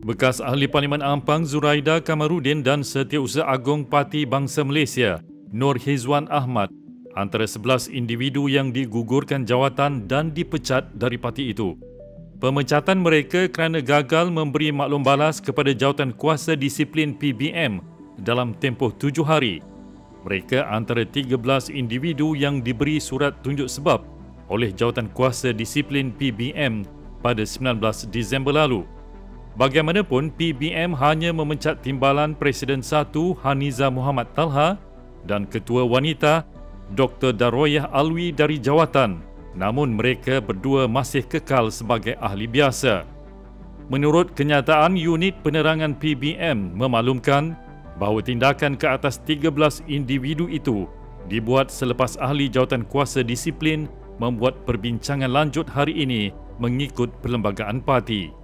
Bekas Ahli Parlimen Ampang Zuraida Kamarudin dan Setiausaha Agong Parti Bangsa Malaysia Nur Hizwan Ahmad antara 11 individu yang digugurkan jawatan dan dipecat dari parti itu. Pemecatan mereka kerana gagal memberi maklum balas kepada jawatan kuasa disiplin PBM dalam tempoh tujuh hari. Mereka antara 13 individu yang diberi surat tunjuk sebab oleh jawatan kuasa disiplin PBM pada 19 Disember lalu. Bagaimanapun, PBM hanya memecat timbalan Presiden 1 Haniza Muhammad Talha dan Ketua Wanita Dr. Daroyah Alwi dari jawatan namun mereka berdua masih kekal sebagai ahli biasa. Menurut kenyataan unit penerangan PBM memaklumkan bahawa tindakan ke atas 13 individu itu dibuat selepas ahli jawatan kuasa disiplin membuat perbincangan lanjut hari ini mengikut perlembagaan parti.